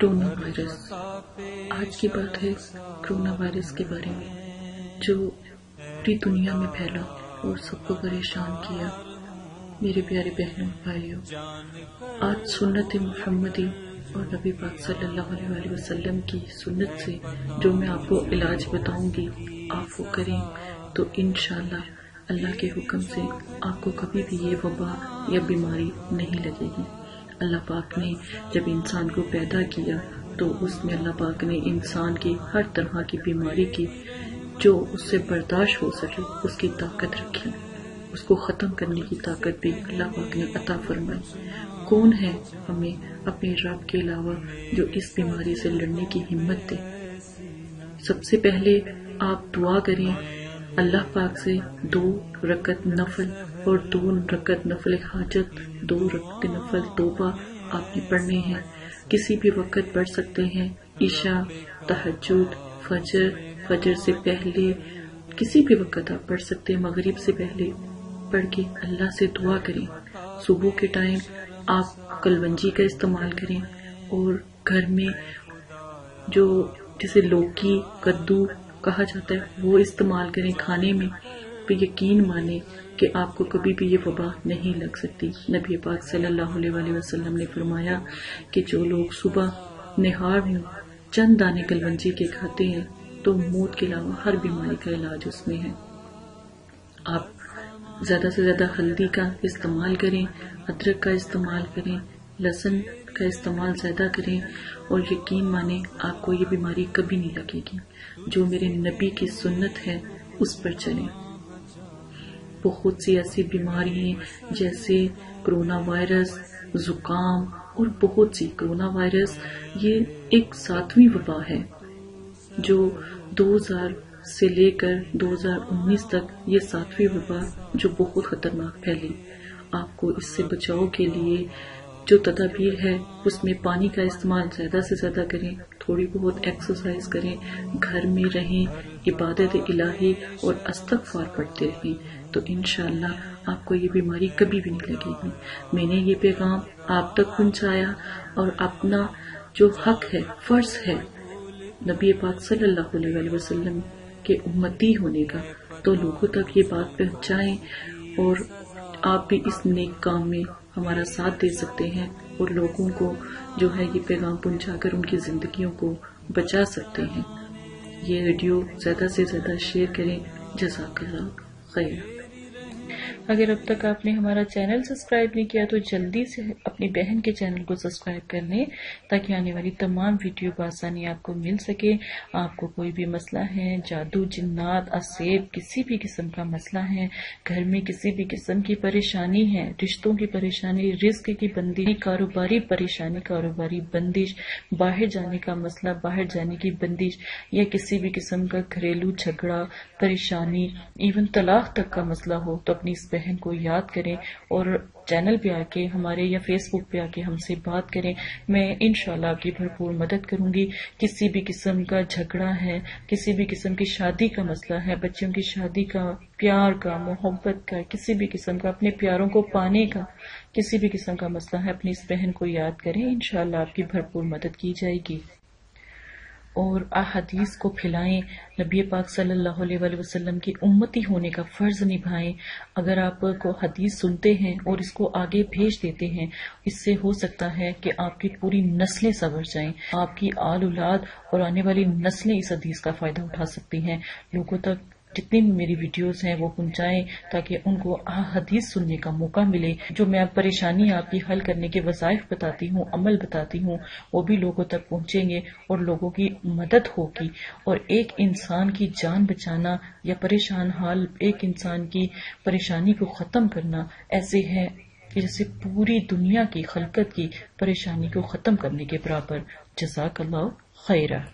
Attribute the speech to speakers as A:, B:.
A: Corona virus आज की बात है कोरोना वायरस के बारे में, जो पूरी दुनिया में फैला और सबको परेशान किया। मेरे प्यारे बहनों, भाइयों, आज सुन्नत मोहम्मदी और नबी पाक सल्लल्लाहु अलैहि वसल्लम की सुन्नत से जो मैं आपको इलाज बताऊँगी, आप वो करें। तो इन अल्लाह के हुक्म से आपको कभी भी ये वबा या बीमारी नहीं लगेगी। अल्लाह पाक ने जब इंसान को पैदा किया तो उसमें अल्लाह पाक ने इंसान की हर तरह की बीमारी की, जो उससे बर्दाश्त हो सके, उसकी ताकत रखी। उसको ख़त्म करने की ताकत भी अल्लाह पाक ने अता फरमाई। कौन है हमें अपने रब के अलावा जो इस बीमारी से लड़ने की हिम्मत दे? सबसे पहले आप दुआ करें अल्लाह पाक से दो रकत नफल और दो रकत नफल हाजत, दो रकत नफल तोबा आपने पढ़ने हैं। किसी भी वक्त पढ़ सकते हैं। ईशा तहजुद फजर फजर से पहले, किसी भी वक्त आप पढ़ सकते हैं। मगरिब से पहले पढ़ के अल्लाह से दुआ करें। सुबह के टाइम आप कलवंजी का इस्तेमाल करें और घर में जो, जैसे लौकी, कद्दू कहा जाता है, वो इस्तेमाल करें खाने में। तो यकीन माने कि आपको कभी भी ये वबा नहीं लग सकती। नबी पाक सल्लल्लाहु अलैहि वसल्लम ने फरमाया कि जो लोग सुबह निहार में चंद दाने कलवंजी के खाते हैं तो मौत के अलावा हर बीमारी का इलाज उसमें है। आप ज़्यादा से ज़्यादा हल्दी का इस्तेमाल करें, अदरक का इस्तेमाल करें लहसुन का इस्तेमाल ज़्यादा करें और यकीन माने आपको ये बीमारी कभी नहीं लगेगी। जो मेरे नबी की सुन्नत है, उस पर चलें। बहुत सी ऐसी बीमारियाँ जैसे कोरोना वायरस जुकाम और बहुत सी कोरोना वायरस ये एक सातवीं वबा है, जो 2000 से लेकर 2019 तक ये सातवीं वबा जो बहुत खतरनाक फैली। आपको इससे बचाव के लिए जो तदाबीर है, उसमें पानी का इस्तेमाल ज़्यादा से ज़्यादा करें, थोड़ी बहुत एक्सरसाइज करें, घर में रहें, इबादत इलाही और अस्तगफार पढ़ते रहें। तो इन आपको ये बीमारी कभी भी नहीं लगेगी। मैंने ये पैगाम आप तक पहुँचाया और अपना जो हक है, फ़र्ज़ है, नबी पाक सल्लल्लाहु अलैहि वसल्लम के उम्मती होने का तो लोगों तक ये बात पहुंचाएँ और आप भी इस नेक काम में हमारा साथ दे सकते हैं और लोगों को जो है ये पैगाम पहुंचाकर उनकी जिंदगियों को बचा सकते हैं। ये वीडियो ज़्यादा से ज़्यादा शेयर करें। जजाकल्ला खैर।
B: अगर अब तक आपने हमारा चैनल सब्सक्राइब नहीं किया तो जल्दी से अपनी बहन के चैनल को सब्सक्राइब कर लें, ताकि आने वाली तमाम वीडियो आसानी आपको मिल सके। आपको कोई भी मसला है, जादू, जिन्नात, असेब, किसी भी किस्म का मसला है, घर में किसी भी किस्म की परेशानी है, रिश्तों की परेशानी, रिस्क की बंदी, कारोबारी परेशानी, कारोबारी बंदिश, बाहर जाने का मसला, बाहर जाने की बंदिश, या किसी भी किस्म का घरेलू झगड़ा, परेशानी, इवन तलाक तक का मसला हो तो अपनी इस बहन को याद करें और चैनल पे आके हमारे या फेसबुक पे आके हमसे बात करें। मैं इनशाला आपकी भरपूर मदद करूँगी। किसी भी किस्म का झगड़ा है, किसी भी किस्म की शादी का मसला है, बच्चों की शादी का, प्यार का, मोहब्बत का, किसी भी किस्म का, अपने प्यारों को पाने का, किसी भी किस्म का मसला है, अपनी इस बहन को याद करें। इनशाला आपकी भरपूर मदद की जाएगी। और अहदीस को फैलाएँ, नबी पाक सल्लल्लाहु अलैहि वसल्लम की उम्मती होने का फ़र्ज़ निभाएँ। अगर आप को हदीस सुनते हैं और इसको आगे भेज देते हैं, इससे हो सकता है कि आपकी पूरी नस्लें सवर जाएँ। आपकी आल उलाद और आने वाली नस्लें इस हदीस का फ़ायदा उठा सकती हैं। लोगों तक जितनी भी मेरी वीडियोस हैं, वो पहुंचाएँ ताकि उनको हदीस सुनने का मौका मिले, जो मैं परेशानी आपकी हल करने के वसाइफ बताती हूँ, अमल बताती हूँ, वो भी लोगों तक पहुँचेंगे और लोगों की मदद होगी। और एक इंसान की जान बचाना या परेशान हाल, एक इंसान की परेशानी को खत्म करना ऐसे है जैसे पूरी दुनिया की खलकत की परेशानी को खत्म करने के बराबर। जजाक अल्लाह खैरा